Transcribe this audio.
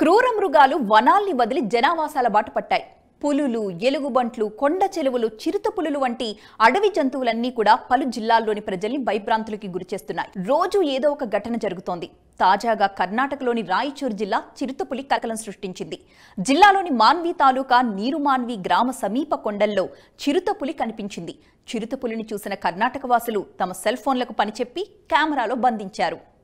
క్రూర మృగాలు వనాల్ని వదిలి జనావాసాల బాట పట్టాయి. పులులు ఎలుగుబంట్లు కొండ చెలువలు చిరుత పులులు వంటి అడవి జంతువులన్నీ కూడా పలు జిల్లాల్లోని ప్రజల్ని భయభ్రాంతులకి గురిచేస్తున్నాయి రోజు ఏదో ఒక ఘటన జరుగుతోంది. తాజాగా కర్ణాటకలోని రాయచూరు జిల్లా చిరుతపులి కలకలం సృష్టించింది. జిల్లాలోని మాన్వి తాలూకా నీరుమాన్వి గ్రామ సమీప కొండల్లో చిరుతపులి కనిపించింది. చిరుతపులిని చూసిన కర్ణాటక వాసులు తమ సెల్ ఫోన్లకు పనిచెప్పి కెమెరాలో బంధించారు.